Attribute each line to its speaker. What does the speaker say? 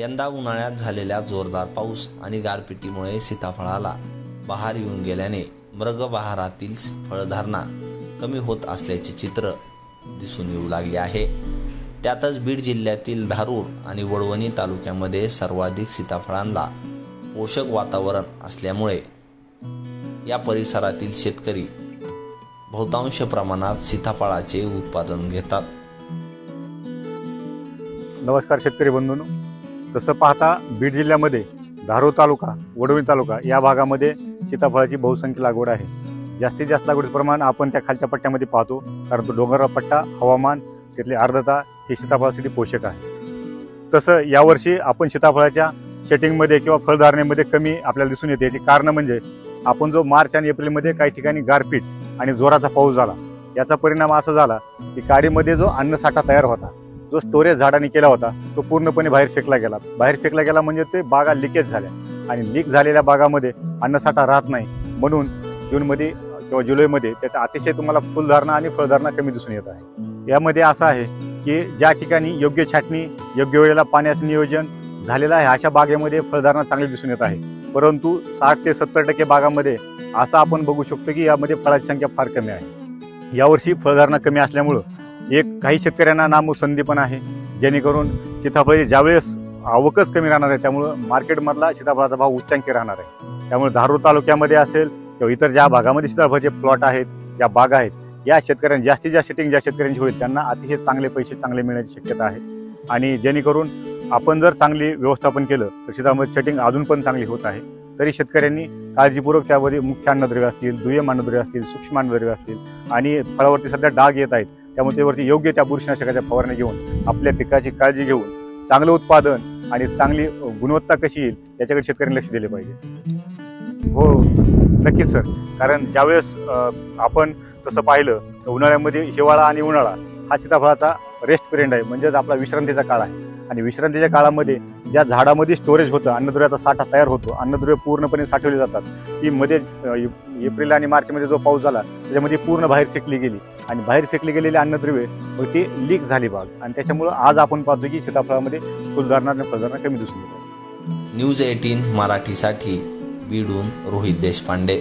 Speaker 1: यंदा उन्हाळ्यात झालेल्या जोरदार पाऊस आणि गारपिटीमुळे सीताफळाला बहार येऊन गेल्याने मृग बहारातील फळधारणा कमी होत असल्याचे चित्र दिसून येऊ लागले आहे. त्यातच बीड जिल्ह्यातील धारूर आणि वडवणी तालुक्यामध्ये सर्वाधिक सीताफळांना पोषक वातावरण असल्यामुळे या परिसरातील शेतकरी बहुतांश प्रमाणात सीताफळाचे उत्पादन घेतात.
Speaker 2: नमस्कार शेतकरी बंधूंनो. तसं पाहता बीड जिल्ह्यामध्ये धारो तालुका वडवणी तालुका या भागामध्ये सीताफळाची बहुसंख्य लागवड आहे. जास्तीत जास्त लागवडीचं प्रमाण आपण त्या खालच्या पट्ट्यामध्ये पाहतो. कारण तो डोंगराळ पट्टा हवामान तिथली आर्द्रता हे सीताफळासाठी पोषक आहे. तसं यावर्षी आपण सीताफळाच्या शेटिंगमध्ये किंवा फळधारणेमध्ये कमी आपल्याला दिसून येते. याची कारणं म्हणजे आपण जो मार्च आणि एप्रिलमध्ये काही ठिकाणी गारपीट आणि जोराचा पाऊस झाला याचा परिणाम असा झाला की काडीमध्ये जो अन्नसाठा तयार होता जो स्टोरेज झाडाने केला होता तो पूर्णपणे बाहेर फेकला गेला. बाहेर फेकला गेला म्हणजे ते बागा लिकेज झाल्या. आणि लीक झालेल्या बागामध्ये अन्नसाठा राहत नाही. म्हणून जूनमध्ये किंवा जुलैमध्ये त्याचा अतिशय तुम्हाला फुलधारणा आणि फळधारणा कमी दिसून येत आहे. यामध्ये असं आहे की ज्या ठिकाणी योग्य छाटणी योग्य वेळेला पाण्याचं नियोजन झालेलं आहे अशा बागेमध्ये फळधारणा चांगली दिसून येत आहे. परंतु साठ ते सत्तर टक्के बागामध्ये असं आपण बघू शकतो की यामध्ये फळाची संख्या फार कमी आहे. यावर्षी फळधारणा कमी असल्यामुळं एक काही शेतकऱ्यांना नामुसंधी पण आहे. जेणेकरून सीताफळाची ज्यावेळेस आवकच कमी राहणार आहे त्यामुळं मार्केटमधला सीताफळाचा भाव उच्चांकी राहणार आहे. त्यामुळे धारूर तालुक्यामध्ये असेल किंवा इतर ज्या भागामध्ये सीताफळाचे प्लॉट आहेत ज्या बागा आहेत या शेतकऱ्यांना जास्तीत जास्त शेटिंग ज्या शेतकऱ्यांची होईल त्यांना अतिशय चांगले पैसे चांगले मिळण्याची शक्यता आहे. आणि जेणेकरून आपण जर चांगली व्यवस्थापन केलं तर सीताफळ सेटिंग अजून पण चांगली होत आहे. तरी शेतकऱ्यांनी काळजीपूर्वक त्यामध्ये मुख्य अन्नद्रव्य असतील दुय्यम अन्नद्रव्य असतील सूक्ष्म अन्नद्रव्य असतील आणि फळावरती सध्या डाग येत आहेत त्यामुळे त्यावरती योग्य त्या बुरशीनाशकाच्या फवारणी घेऊन आपल्या पिकाची काळजी घेऊन चांगलं उत्पादन आणि चांगली गुणवत्ता कशी येईल याच्याकडे शेतकऱ्यांनी लक्ष दिले पाहिजे. हो नक्कीच सर. कारण ज्यावेळेस आपण तसं पाहिलं तर उन्हाळ्यामध्ये हिवाळा आणि उन्हाळा हा सीताफळाचा रेस्ट पिरियड आहे. म्हणजेच आपला विश्रांतीचा काळ आहे. आणि विश्रांतीच्या काळामध्ये ज्या झाडामध्ये स्टोरेज होतं अन्नद्रव्याचा साठा तयार होतो अन्नद्रव्य पूर्णपणे साठवले जातात ती मध्ये एप्रिल आणि मार्चमध्ये जो पाऊस झाला त्याच्यामध्ये पूर्ण बाहेर फेकली गेली. आणि बाहेर फेकली गेलेली अन्नद्रव्ये मग ती लीक झाली बाग. आणि त्याच्यामुळं आज आपण पाहतो की सीताफळामध्ये फुलधारणा आणि फळधारणा कमी दिसून
Speaker 1: न्यूज एटीन मराठीसाठी बीडून रोहित देशपांडे.